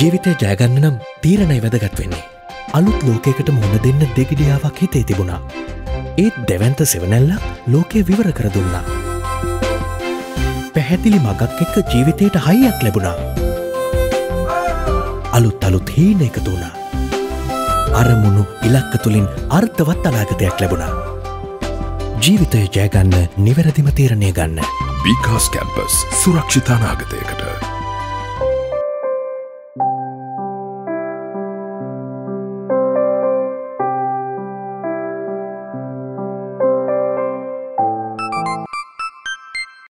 ජීවිතය ජයගන්න නම් තීරණයි වැදගත් වෙන්නේ. අලුත් ලෝකයකට මුහුණ දෙන්න දෙගිඩියාවක් හිතේ තිබුණා. ඒත් දෙවන්ත සෙවනැල්ල ලෝකය විවර කර දුන්නා. පැහැදිලි මගක් එක්ක ජීවිතයට හයියක් ලැබුණා. අලුත් අලුත් හීන එකතු වුණා. අරමුණු ඉලක්ක තුළින් අර්ථවත් අනාගතයක් ලැබුණා. ජීවිතය ජයගන්න නිවැරදිම තීරණය ගන්න. Because campus සුරක්ෂිතානාගතයකට